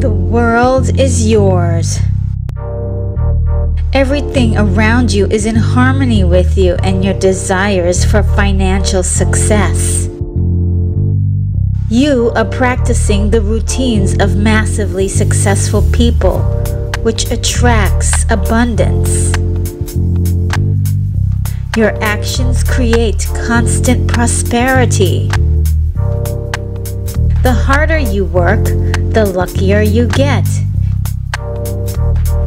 The world is yours. Everything around you is in harmony with you and your desires for financial success. You are practicing the routines of massively successful people, which attracts abundance. Your actions create constant prosperity. The harder you work, the luckier you get.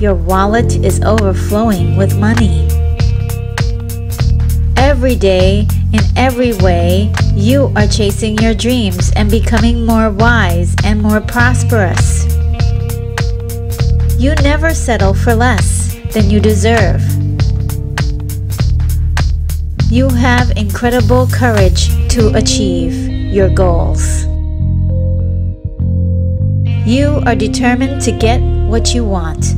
Your wallet is overflowing with money. Every day, in every way, you are chasing your dreams and becoming more wise and more prosperous. You never settle for less than you deserve. You have incredible courage to achieve your goals. You are determined to get what you want.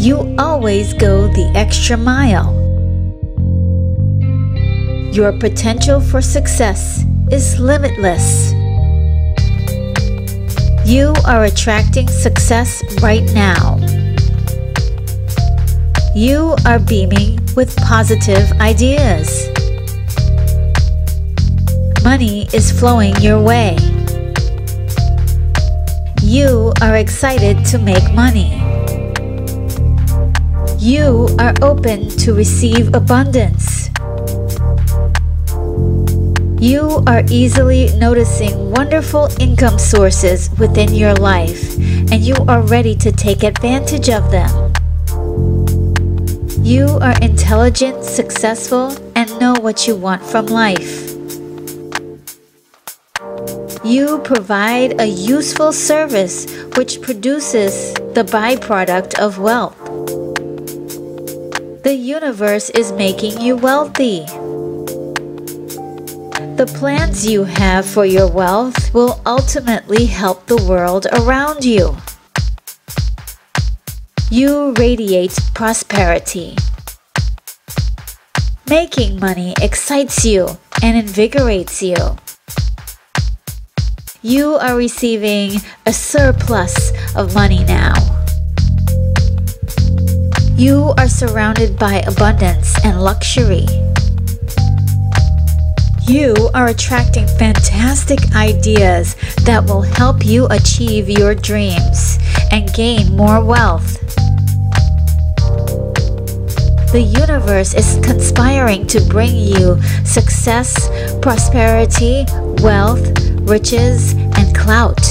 You always go the extra mile. Your potential for success is limitless. You are attracting success right now. You are beaming with positive ideas. Money is flowing your way. You are excited to make money. You are open to receive abundance. You are easily noticing wonderful income sources within your life and you are ready to take advantage of them. You are intelligent, successful, and know what you want from life. You provide a useful service which produces the byproduct of wealth. The universe is making you wealthy. The plans you have for your wealth will ultimately help the world around you. You radiate prosperity. Making money excites you and invigorates you. You are receiving a surplus of money now. You are surrounded by abundance and luxury. You are attracting fantastic ideas that will help you achieve your dreams and gain more wealth. The universe is conspiring to bring you success, prosperity, wealth, riches, and clout.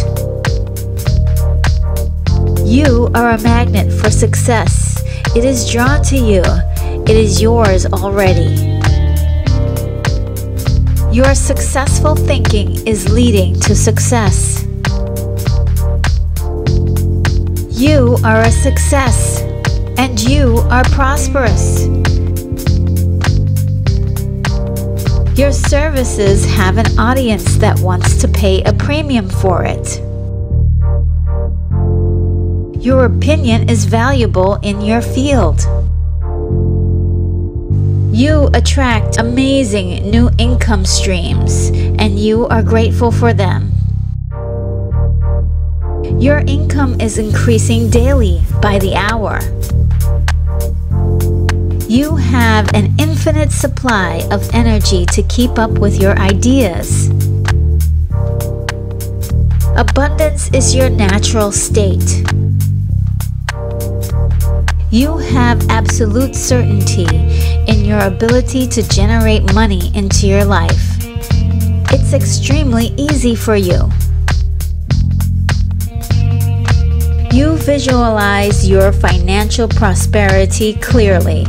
You are a magnet for success it is drawn to you. It is yours already. Your successful thinking is leading to success. You are a success and you are prosperous. Your services have an audience that wants to pay a premium for it. Your opinion is valuable in your field. You attract amazing new income streams and you are grateful for them. Your income is increasing daily by the hour. You have an infinite supply of energy to keep up with your ideas. Abundance is your natural state. You have absolute certainty in your ability to generate money into your life. It's extremely easy for you. You visualize your financial prosperity clearly.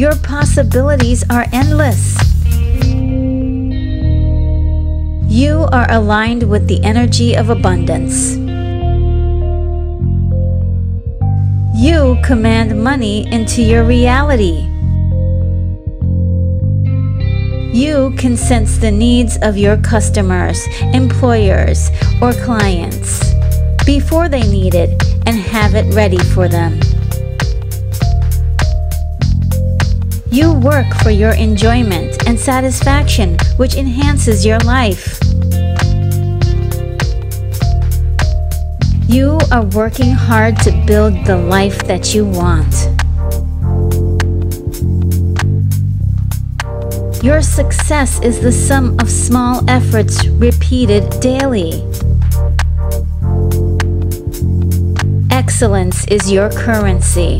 Your possibilities are endless. You are aligned with the energy of abundance. You command money into your reality. You can sense the needs of your customers, employers, or clients before they need it and have it ready for them. You work for your enjoyment and satisfaction, which enhances your life. You are working hard to build the life that you want. Your success is the sum of small efforts repeated daily. Excellence is your currency.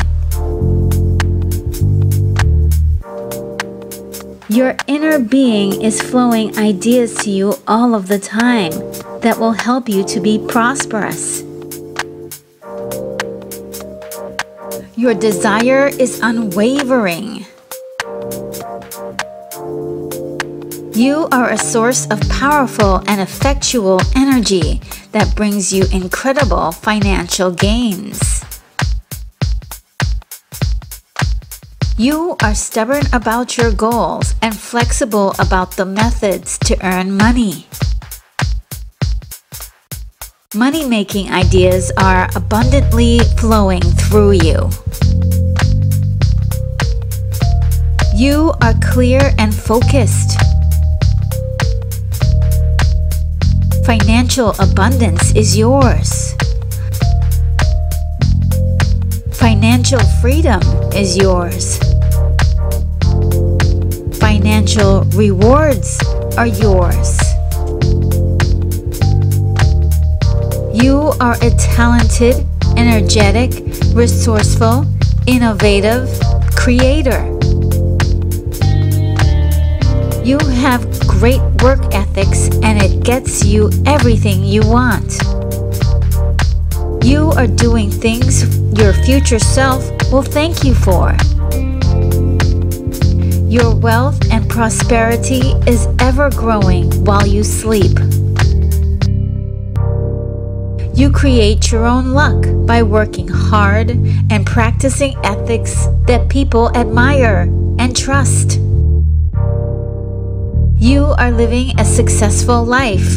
Your inner being is flowing ideas to you all of the time that will help you to be prosperous. Your desire is unwavering. You are a source of powerful and effectual energy that brings you incredible financial gains. You are stubborn about your goals and flexible about the methods to earn money. Money making ideas are abundantly flowing through you. You are clear and focused. Financial abundance is yours. Financial freedom is yours. Financial rewards are yours. You are a talented, energetic, resourceful, innovative creator. You have great work ethics and it gets you everything you want. You are doing things your future self will thank you for. Your wealth and prosperity is ever growing while you sleep. You create your own luck by working hard and practicing ethics that people admire and trust. You are living a successful life.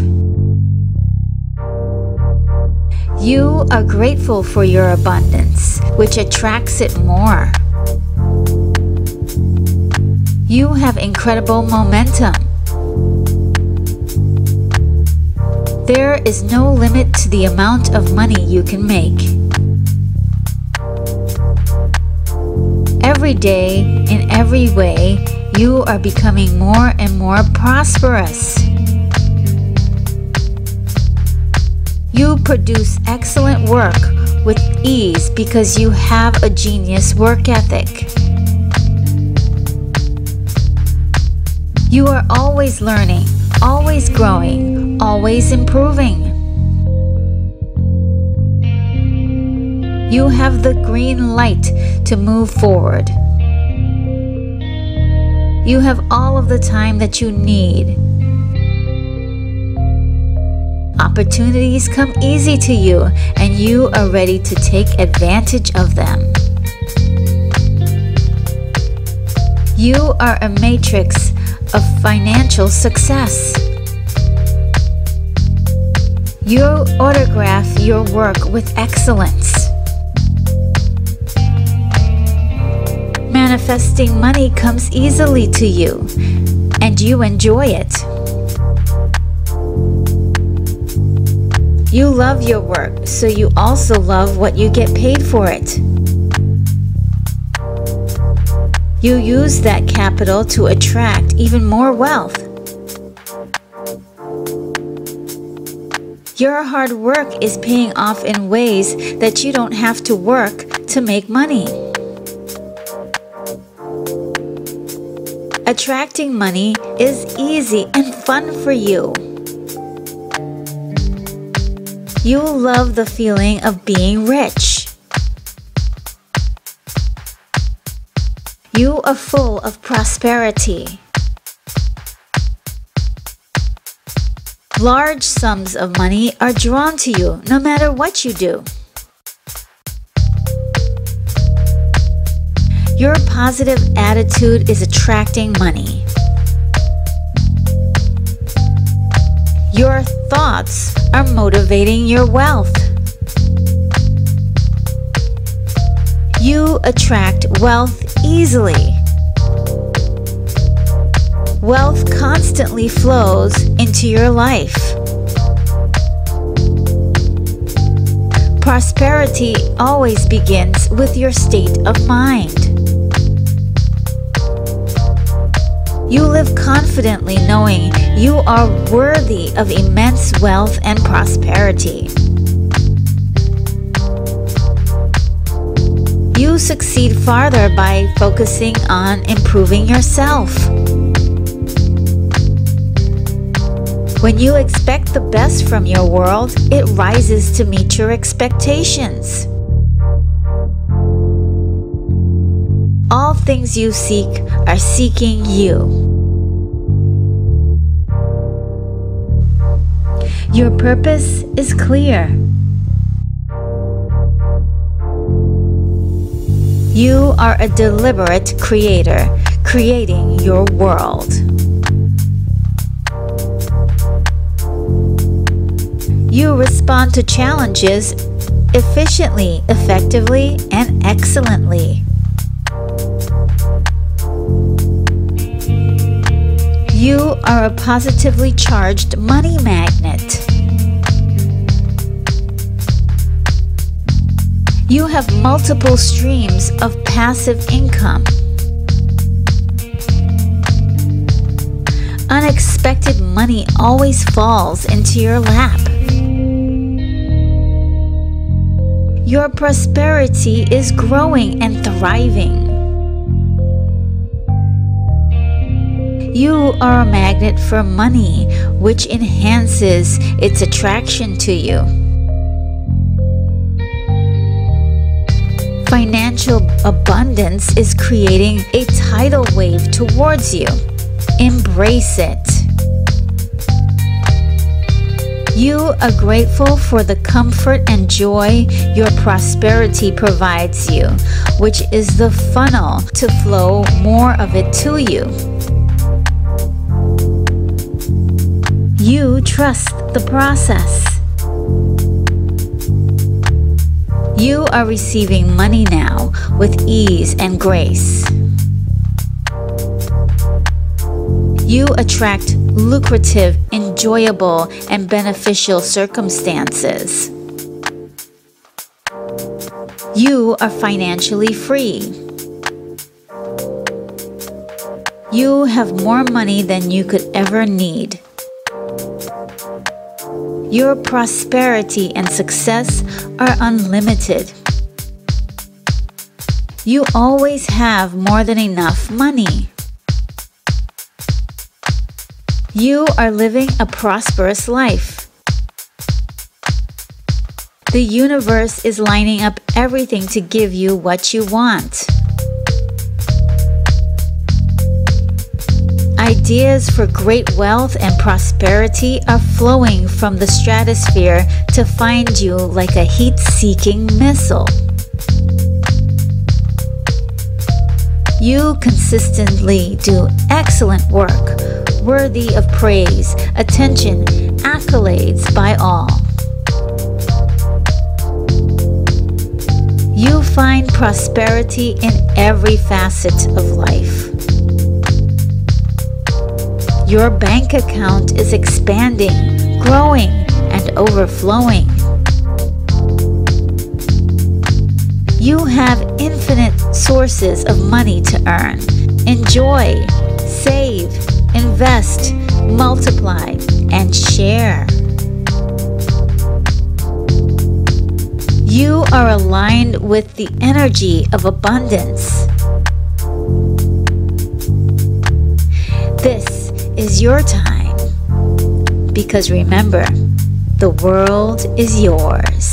You are grateful for your abundance, which attracts it more. You have incredible momentum. There is no limit to the amount of money you can make. Every day, in every way, you are becoming more and more prosperous. You produce excellent work with ease because you have a genius work ethic. You are always learning, always growing, always improving. You have the green light to move forward. You have all of the time that you need Opportunities come easy to you, and you are ready to take advantage of them. You are a matrix of financial success. You autograph your work with excellence. Manifesting money comes easily to you, and you enjoy it. You love your work, so you also love what you get paid for it. You use that capital to attract even more wealth. Your hard work is paying off in ways that you don't have to work to make money. Attracting money is easy and fun for you. You love the feeling of being rich. You are full of prosperity. Large sums of money are drawn to you no matter what you do. Your positive attitude is attracting money. Your thoughts are motivating your wealth. You attract wealth easily. Wealth constantly flows into your life. Prosperity always begins with your state of mind. You live confidently knowing you are worthy of immense wealth and prosperity. You succeed farther by focusing on improving yourself. When you expect the best from your world, it rises to meet your expectations. All things you seek are seeking you. Your purpose is clear. You are a deliberate creator, creating your world. You respond to challenges efficiently, effectively, and excellently. You are a positively charged money magnet. You have multiple streams of passive income. Unexpected money always falls into your lap. Your prosperity is growing and thriving. You are a magnet for money, which enhances its attraction to you. Financial abundance is creating a tidal wave towards you. Embrace it. You are grateful for the comfort and joy your prosperity provides you, which is the funnel to flow more of it to you. You trust the process. You are receiving money now with ease and grace. You attract lucrative, enjoyable, and beneficial circumstances. You are financially free. You have more money than you could ever need. Your prosperity and success are unlimited. You always have more than enough money. You are living a prosperous life. The universe is lining up everything to give you what you want. Ideas for great wealth and prosperity are flowing from the stratosphere to find you like a heat seeking missile. You consistently do excellent work, worthy of praise, attention, accolades by all. You find prosperity in every facet of life. Your bank account is expanding, growing, and overflowing. You have infinite sources of money to earn. Enjoy, save, invest, multiply, and share. You are aligned with the energy of abundance. Is your time. Because remember, the world is yours.